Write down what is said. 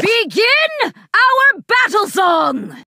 Begin our battle song!